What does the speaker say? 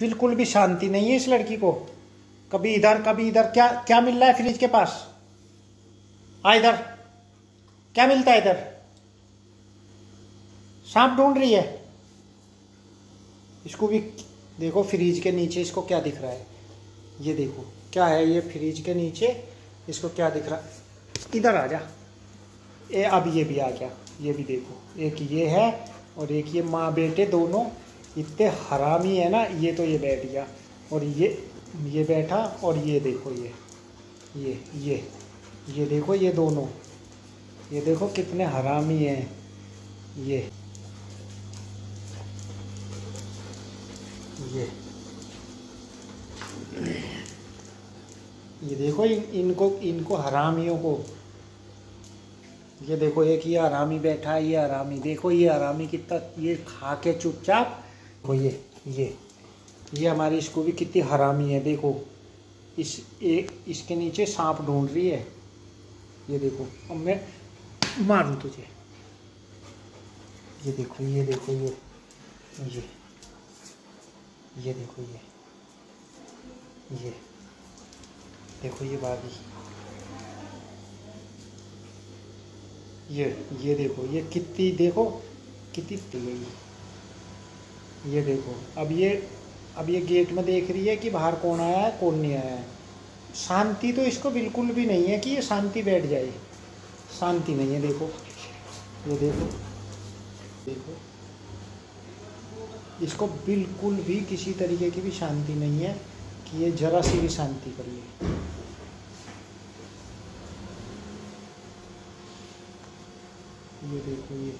बिल्कुल भी शांति नहीं है इस लड़की को। कभी इधर कभी इधर, क्या क्या मिल रहा है फ्रिज के पास? आ इधर। क्या मिलता है इधर? सांप ढूंढ रही है। इसको भी देखो, फ्रिज के नीचे इसको क्या दिख रहा है? ये देखो, क्या है ये फ्रिज के नीचे? इसको क्या दिख रहा है? इधर आ जा। ए, अब ये भी आ गया। ये भी देखो, एक ये है और एक ये माँ बेटे दोनों इतने हरामी है ना ये तो ये बैठ गया। और ये ये बैठा और ये देखो ये ये ये ये देखो ये दोनों। ये देखो कितने हरामी हैं ये ये। ये देखो इन, इनको इनको हरामियों को। ये देखो एक ये हरामी बैठा है ये हरामी देखो ये हरामी कितना ये खा के चुपचाप वो ये ये ये हमारी इसको भी कितनी हरामी है, देखो। इस एक इसके नीचे सांप ढूंढ रही है। ये देखो, अब मैं मारूं तुझे। ये देखो ये देखो, ये ये ये देखो, ये ये, देखो ये बागी। ये ये देखो, ये कितनी, देखो, कितनी तेज ये देखो, अब ये अब ये गेट में देख रही है कि बाहर कौन आया है, कौन नहीं आया है। शांति तो इसको बिल्कुल भी नहीं है कि ये शांति बैठ जाए। शांति नहीं है, देखो। ये देखो देखो। इसको बिल्कुल भी किसी तरीके की भी शांति नहीं है कि ये जरा सी भी शांति करिए। ये देखो, ये।